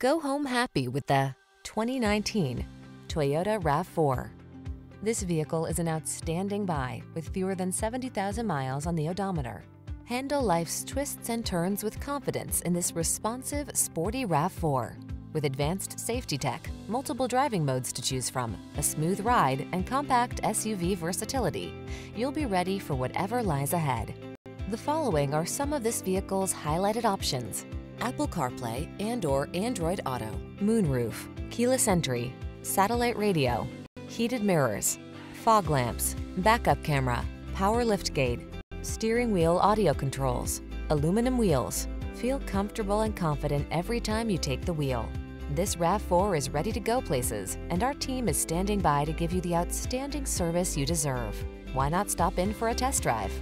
Go home happy with the 2019 Toyota RAV4. This vehicle is an outstanding buy with fewer than 70,000 miles on the odometer. Handle life's twists and turns with confidence in this responsive, sporty RAV4. With advanced safety tech, multiple driving modes to choose from, a smooth ride, and compact SUV versatility, you'll be ready for whatever lies ahead. The following are some of this vehicle's highlighted options. Apple CarPlay and or Android Auto, moonroof, keyless entry, satellite radio, heated mirrors, fog lamps, backup camera, power liftgate, steering wheel audio controls, aluminum wheels. Feel comfortable and confident every time you take the wheel. This RAV4 is ready to go places, and our team is standing by to give you the outstanding service you deserve. Why not stop in for a test drive?